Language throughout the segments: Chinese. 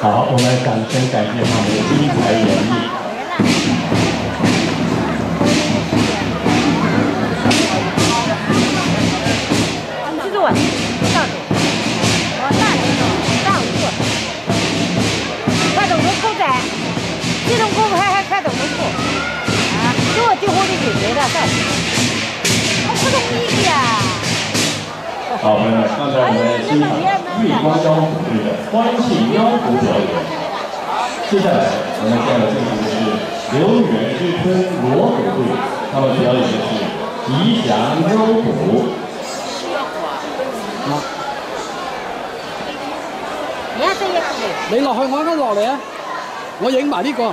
好，我们掌声感谢他们的精彩演绎。的准备的，算，不容易呀。好，朋友们，刚才我们欣赏月光雕虎队的欢庆腰鼓表演。接下来，我们将要进行的是留园之春锣鼓队，他们表演的是吉祥腰鼓。你落去，我啱啱落嚟啊！我影埋呢个。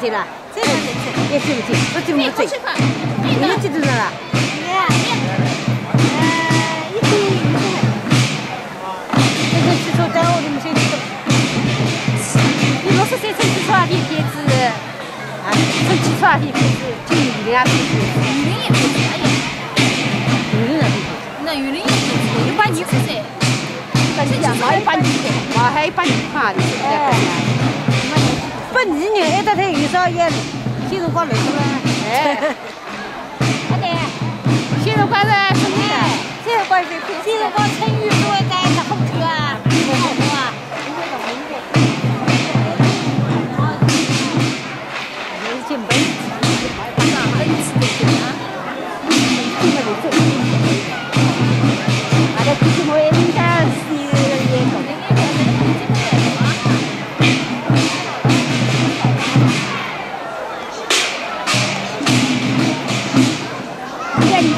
春季耍皮皮子，听雨林啊皮皮，雨林也皮皮，哎呀，雨林的皮皮，那雨林也皮皮，一般你是谁？反正讲毛一般你看，毛还一般你看的，哎，本地人一到他有少也，新辰光来了，哎，阿爹，新辰光是？什么？新辰光是新辰光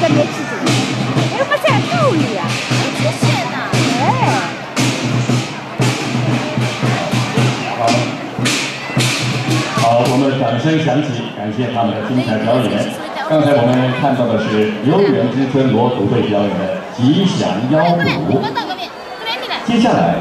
这年纪轻，哎，我才够了呀！出现呐！哎。好，好，我们的掌声响起，感谢他们的精彩表演。刚才我们看到的是留园之春锣鼓队表演的吉祥腰鼓，接下来。